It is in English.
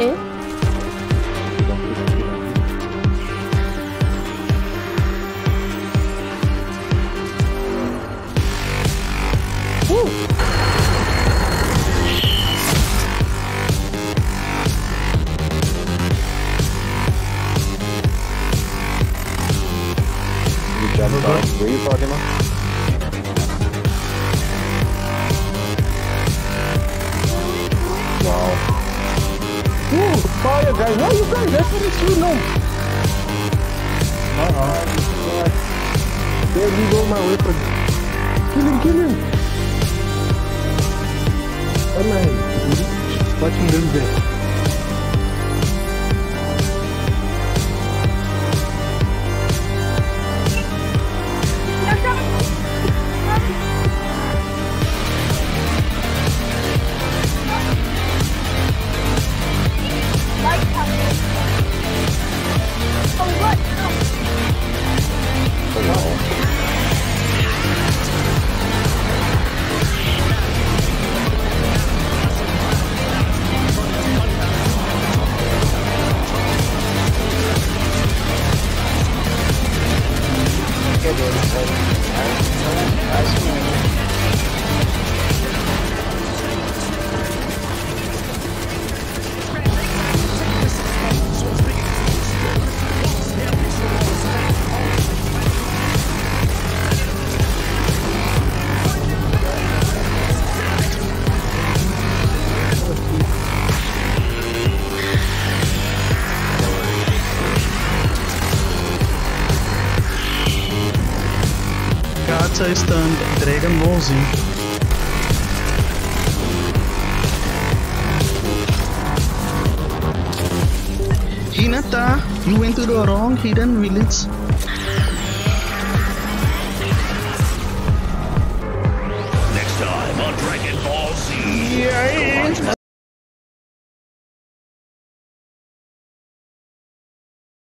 Eh? Ooh. Jump Were you Pokemon? Fire guys. Why you guys? That's what it's you know. Uh-uh. There you go, my weapon. Kill him, kill him. Come on. Watch him do that. Acho que não. Gacha stand Dragon Ball Z. Hinata, you went to the wrong hidden village.